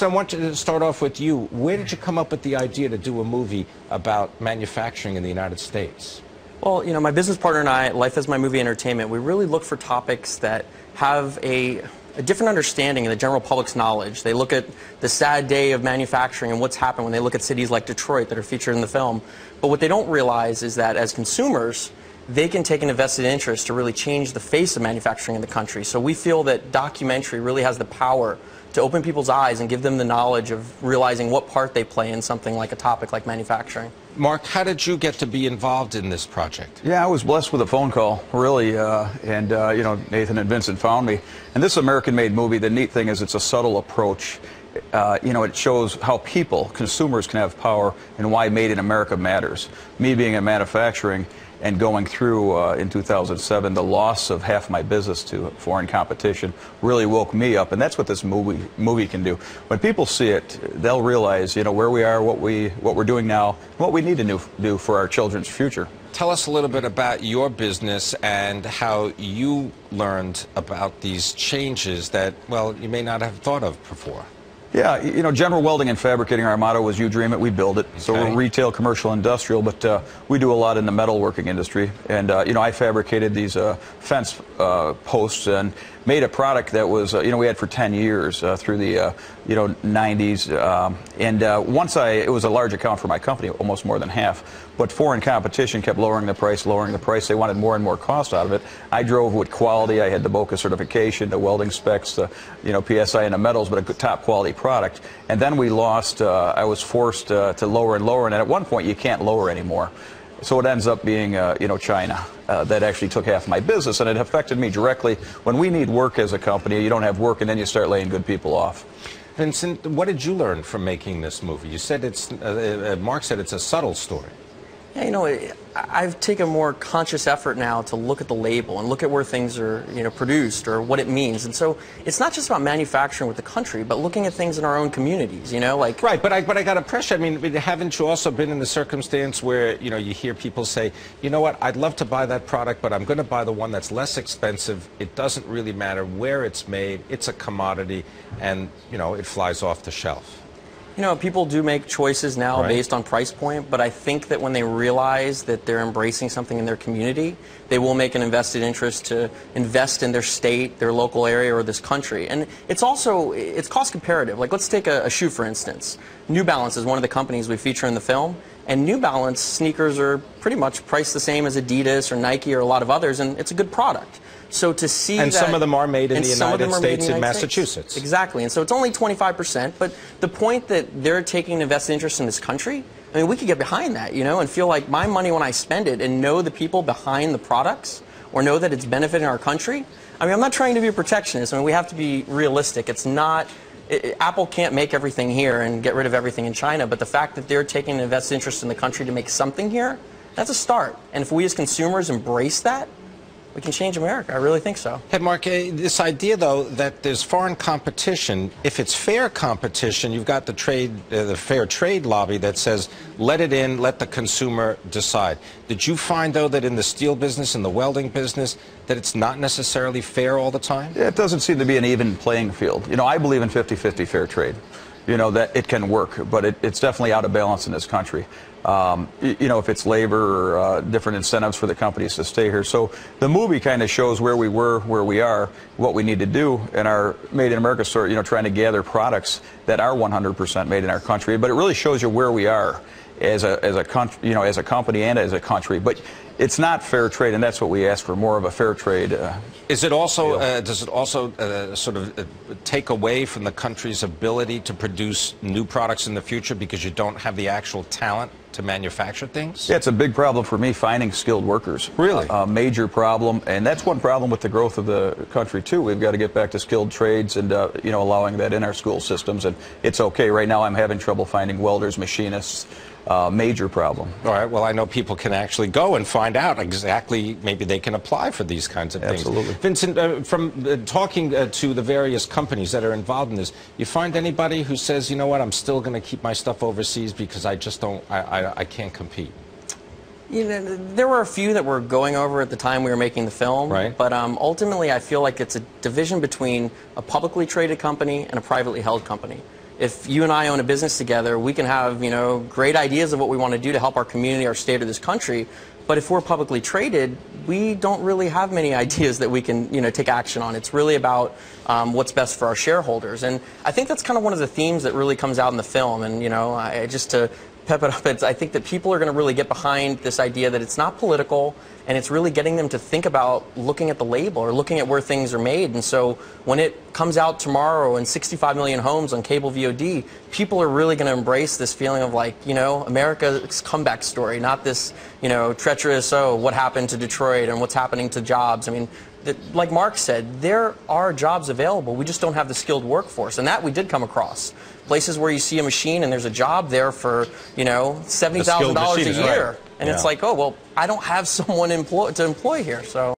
Vincent, I want to start off with you. Where did you come up with the idea to do a movie about manufacturing in the United States? Well, you know, my business partner and I, Life is My Movie Entertainment, we really look for topics that have a, a different understanding in the general public's knowledge. They look at the sad day of manufacturing and what's happened when they look at cities like Detroit that are featured in the film. But what they don't realize is that as consumers, they can take an invested interest to really change the face of manufacturing in the country. So we feel that documentary really has the power to open people's eyes and give them the knowledge of realizing what part they play in something like a topic like manufacturing. Mark, how did you get to be involved in this project? Yeah, I was blessed with a phone call, really, uh, and uh, you know Nathan and Vincent found me. And this American-made movie, the neat thing is it's a subtle approach. Uh, you know, it shows how people, consumers, can have power and why Made in America matters. Me being in manufacturing, and going through uh, in 2007 the loss of half my business to foreign competition really woke me up and that's what this movie movie can do. When people see it they'll realize you know where we are what we what we're doing now what we need to do, do for our children's future. Tell us a little bit about your business and how you learned about these changes that well you may not have thought of before yeah, you know, general welding and fabricating, our motto was you dream it, we build it. So Okay. we're retail, commercial, industrial, but uh, we do a lot in the metalworking industry. And, uh, you know, I fabricated these uh, fence uh, posts and made a product that was, uh, you know, we had for 10 years uh, through the, uh, you know, 90s. Um, and uh, once I, it was a large account for my company, almost more than half. But foreign competition kept lowering the price, lowering the price. They wanted more and more cost out of it. I drove with quality. I had the BOCA certification, the welding specs, the, you know, PSI and the metals, but a top quality product. And then we lost, uh, I was forced uh, to lower and lower. And at one point, you can't lower anymore. So it ends up being, uh, you know, China uh, that actually took half my business, and it affected me directly. When we need work as a company, you don't have work, and then you start laying good people off. Vincent, what did you learn from making this movie? You said it's, uh, uh, Mark said it's a subtle story. Yeah, you know, I've taken more conscious effort now to look at the label and look at where things are, you know, produced or what it means. And so it's not just about manufacturing with the country, but looking at things in our own communities, you know, like Right, but I, but I got a pressure. I mean, haven't you also been in the circumstance where, you know, you hear people say, you know what, I'd love to buy that product, but I'm going to buy the one that's less expensive. It doesn't really matter where it's made. It's a commodity, and, you know, it flies off the shelf. You know, people do make choices now Right. based on price point, but I think that when they realize that they're embracing something in their community, they will make an invested interest to invest in their state, their local area, or this country. And it's also it's cost comparative. Like let's take a, a shoe for instance. New Balance is one of the companies we feature in the film, and New Balance sneakers are pretty much priced the same as Adidas or Nike or a lot of others, and it's a good product. So to see And that, some of them are made in the United them are made States the and United States. Massachusetts. Exactly. And so it's only 25%, but the point that they're taking an invested interest in this country, I mean, we could get behind that, you know, and feel like my money when I spend it and know the people behind the products or know that it's benefiting our country. I mean, I'm not trying to be a protectionist. I mean, we have to be realistic. It's not, i i- Apple can't make everything here and get rid of everything in China, but the fact that they're taking an invested interest in the country to make something here, that's a start. And if we as consumers embrace that, we can change America. I really think so. Hey, Mark, uh, this idea, though, that there's foreign competition, if it's fair competition, you've got the trade, uh, the fair trade lobby that says, let it in, let the consumer decide. Did you find, though, that in the steel business and the welding business, that it's not necessarily fair all the time? It doesn't seem to be an even playing field. You know, I believe in 50-50 fair trade. You know, that it can work, but it, it's definitely out of balance in this country. Um, you know, if it's labor or uh, different incentives for the companies to stay here. So the movie kind of shows where we were, where we are, what we need to do, and our Made in America store, you know, trying to gather products that are 100% made in our country. But it really shows you where we are as a, as a country, you know, as a company and as a country. But it's not fair trade, and that's what we ask for, more of a fair trade. Uh, Is it also, uh, does it also uh, sort of uh, take away from the country's ability to produce new products in the future because you don't have the actual talent to manufacture things? Yeah, it's a big problem for me finding skilled workers. Really? A major problem, and that's one problem with the growth of the country too. We've got to get back to skilled trades and uh, you know allowing that in our school systems. And it's okay. Right now, I'm having trouble finding welders, machinists. Uh, major problem. All right. Well, I know people can actually go and find out exactly. Maybe they can apply for these kinds of things. Absolutely. Vincent, uh, from uh, talking uh, to the various companies that are involved in this, you find anybody who says, you know what, I'm still going to keep my stuff overseas because I just don't, I, I, I can't compete. You know, there were a few that were going over at the time we were making the film. Right. But um, ultimately, I feel like it's a division between a publicly traded company and a privately held company. If you and I own a business together, we can have, you know, great ideas of what we want to do to help our community, our state, or this country. But if we're publicly traded, we don't really have many ideas that we can, you know, take action on. It's really about um, what's best for our shareholders. And I think that's kind of one of the themes that really comes out in the film. And, you know, I, just to pep it up, it's, I think that people are going to really get behind this idea that it's not political and it's really getting them to think about looking at the label or looking at where things are made. And so when it comes out tomorrow in 65 million homes on cable VOD, people are really going to embrace this feeling of like, you know, America's comeback story, not this, you know, treacherous, oh, what happened to Detroit and what's happening to jobs. I mean, that, like Mark said, there are jobs available. We just don't have the skilled workforce. And that we did come across. Places where you see a machine and there's a job there for, you know, $70,000 a year. right. And yeah. it's like, oh, well, I don't have someone employ- to employ here. So.